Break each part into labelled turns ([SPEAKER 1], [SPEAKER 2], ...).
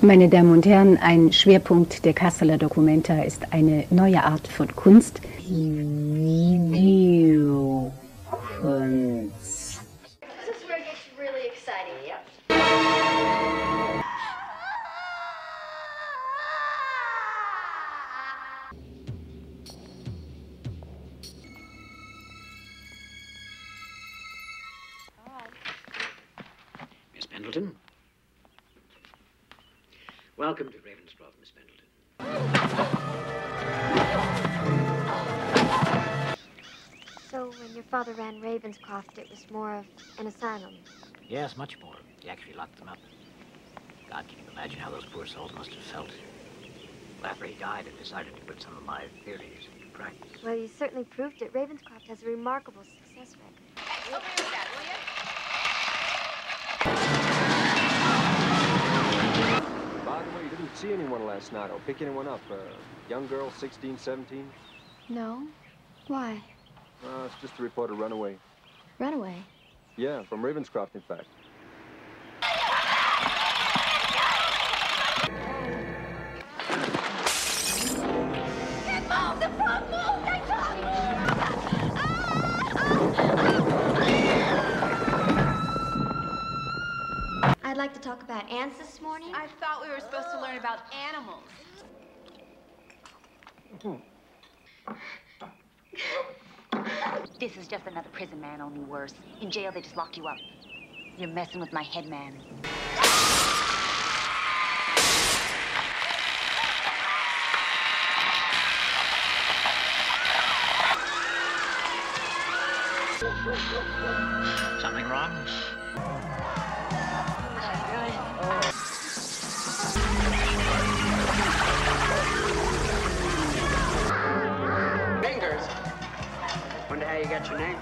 [SPEAKER 1] Meine Damen und Herren, ein Schwerpunkt der Kasseler Documenta ist eine neue Art von Kunst. Videokunst.
[SPEAKER 2] Really. Yep.
[SPEAKER 3] Miss Pendleton? Welcome to Ravenscroft, Miss Pendleton.
[SPEAKER 4] So when your father ran Ravenscroft, it was more of an asylum.
[SPEAKER 3] Yes, much more. He actually locked them up. God, can you imagine how those poor souls must have felt? Well, after he died, I decided to put some of my theories into practice.
[SPEAKER 4] Well, you certainly proved it. Ravenscroft has a remarkable success record.
[SPEAKER 2] Over here
[SPEAKER 5] By the way, you didn't see anyone last night or pick anyone up. Uh, young girl, 16, 17?
[SPEAKER 4] No? Why?
[SPEAKER 5] Uh, it's just to report a runaway.
[SPEAKER 4] Runaway.
[SPEAKER 5] Yeah, from Ravenscroft, in fact.
[SPEAKER 4] I'd like to talk about ants this morning.
[SPEAKER 2] I thought we were supposed to learn about animals.
[SPEAKER 6] This is just another prison man, only worse. In jail, they just lock you up. You're messing with my head man.
[SPEAKER 3] Something wrong?
[SPEAKER 7] You got your name.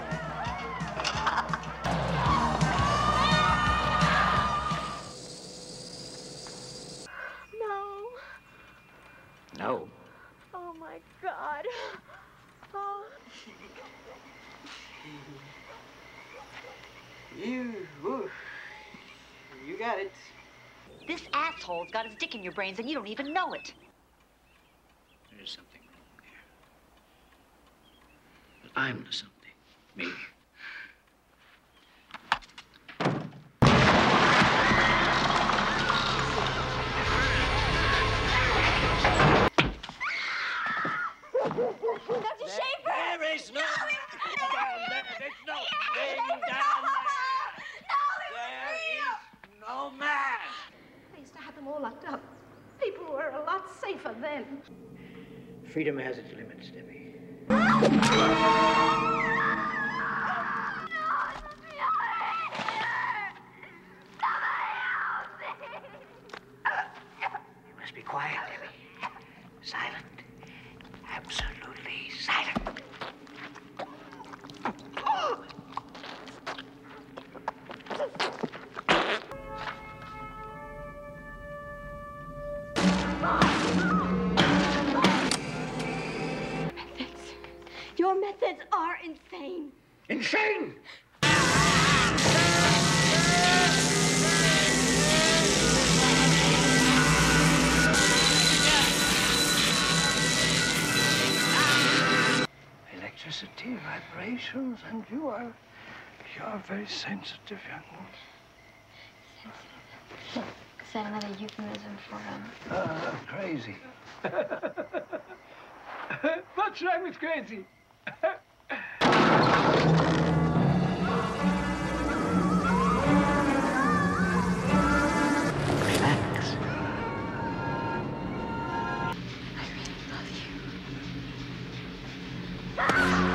[SPEAKER 4] No.
[SPEAKER 3] No.
[SPEAKER 4] Oh my God. Oh.
[SPEAKER 7] You, ooh, you got it.
[SPEAKER 6] This asshole's got his dick in your brains and you don't even know it.
[SPEAKER 3] There's something wrong here. But I'm the something. Me.
[SPEAKER 4] Dr. Schaefer!
[SPEAKER 3] There is no down there. There's no thing down there. There is no man.
[SPEAKER 8] I used to have them all locked up. People were a lot safer then.
[SPEAKER 3] Freedom has its limits, Debbie. Be quiet, Debbie. Silent. Absolutely silent.
[SPEAKER 4] Your methods are insane.
[SPEAKER 3] Insane! Electricity, vibrations, and you are, you are very sensitive, young woman.
[SPEAKER 4] Is that another euphemism for, um,
[SPEAKER 3] Uh, crazy.
[SPEAKER 9] What's wrong with crazy? I really love you.